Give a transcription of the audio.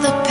the